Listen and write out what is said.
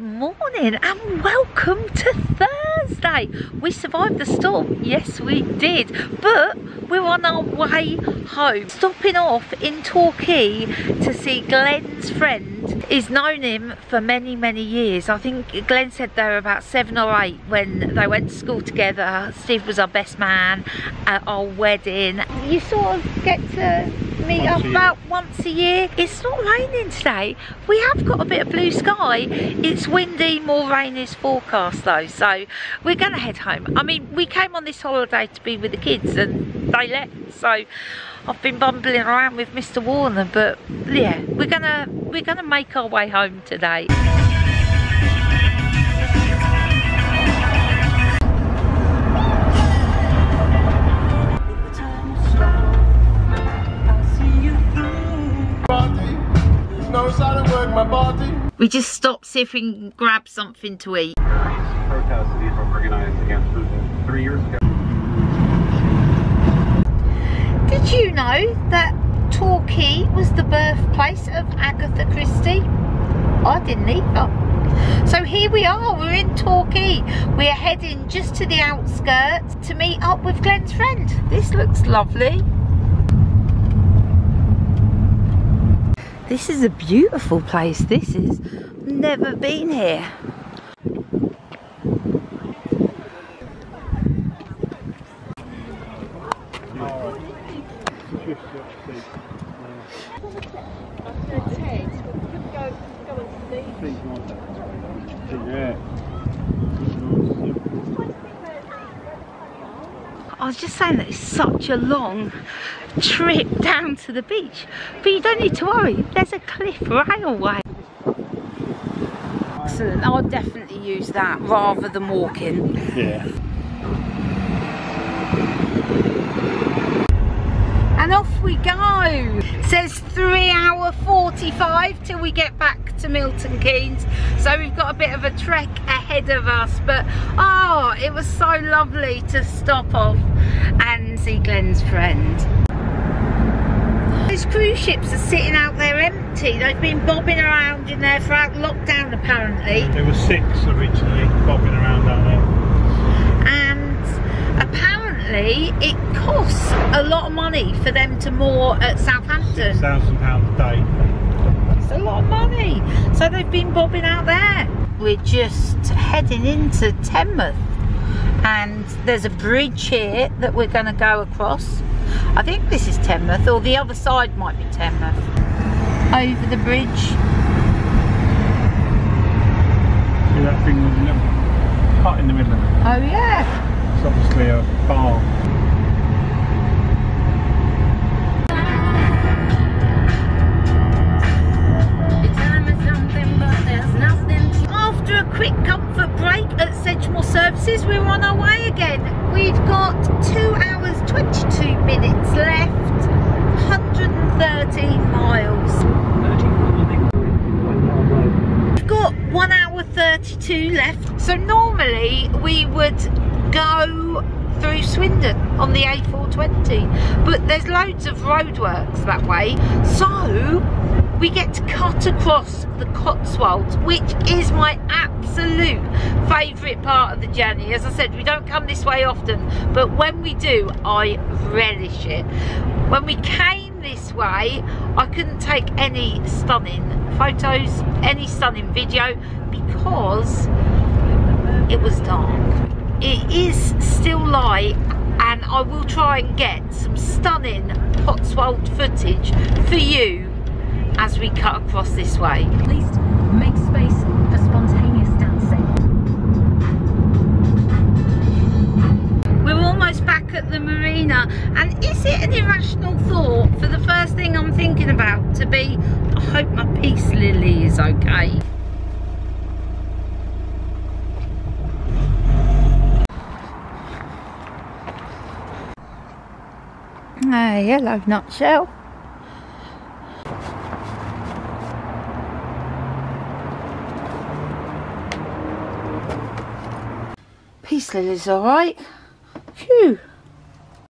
Morning and welcome to Thursday. We survived the storm, yes we did, but we're on our way home. Stopping off in Torquay to see Glenn's friend. He's known him for many, many years. I think Glenn said they were about seven or eight when they went to school together. Steve was our best man at our wedding. You sort of get to meet up about once a year. It's not raining today. We have got a bit of blue sky. It's windy, more rain is forecast though. So we're gonna head home. I mean, we came on this holiday to be with the kids and they left. So I've been bumbling around with Mr. Warner, but yeah, we're gonna we're gonna make our way home today. We just stopped see if we can grab something to eat. Three years ago. Did you know that Torquay was the birthplace of Agatha Christie? I didn't either. So here we are, we're in Torquay. We're heading just to the outskirts to meet up with Glenn's friend. This looks lovely. This is a beautiful place, this is. Never been here. I was just saying that it's such a long trip down to the beach. But you don't need to worry, there's a cliff railway. Excellent, I'll definitely use that rather than walking. Yeah. Off we go. It says three hour 45 till we get back to Milton Keynes. So we've got a bit of a trek ahead of us. But oh, it was so lovely to stop off and see Glenn's friend. Those cruise ships are sitting out there empty. They've been bobbing around in there throughout lockdown apparently. There were six originally bobbing around out there. Apparently it costs a lot of money for them to moor at Southampton. Thousand pounds a day. It's a lot of money. So they've been bobbing out there. We're just heading into Teignmouth and there's a bridge here that we're going to go across. I think this is Teignmouth or the other side might be Teignmouth. Over the bridge. See that thing with the cut in the middle of it? Oh yeah. Obviously a bar. After a quick comfort break at Sedgemoor Services, we're on our way again. We've got 2 hours 22 minutes left, 113 miles. We've got 1 hour 32 left. So normally we would go through Swindon on the A420, but there's loads of roadworks that way. So we get to cut across the Cotswolds, which is my absolute favourite part of the journey. As I said, we don't come this way often, but when we do, I relish it. When we came this way, I couldn't take any stunning photos, any stunning video, because it was dark. It is still light and I will try and get some stunning Cotswold footage for you as we cut across this way. Please make space for spontaneous dancing. We're almost back at the marina and is it an irrational thought for the first thing I'm thinking about to be I hope my peace lily is okay. A yellow nutshell. Peace lily's alright. Phew.